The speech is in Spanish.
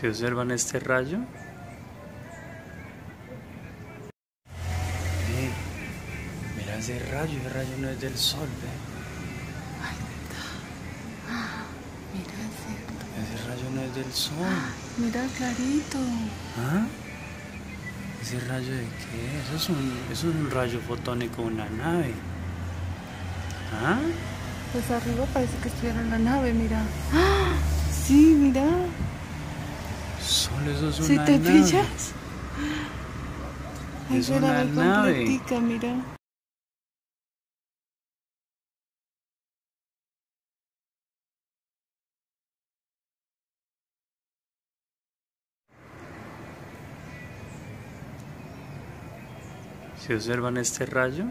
Si observan este rayo, Eh, mira ese rayo, ese rayo no es del sol, ve. Mira, es cierto. Ese rayo no es del sol. Mira clarito. ¿Ah? ¿Ese rayo de qué? Eso es un, eso es un rayo fotónico de una nave. ¿Ah? Pues arriba parece que estuviera en la nave, mira. ¡Ah! Sí, mira. Eso es te nave. pillas. Es se una ve nave. completica, mira. Si observan este rayo,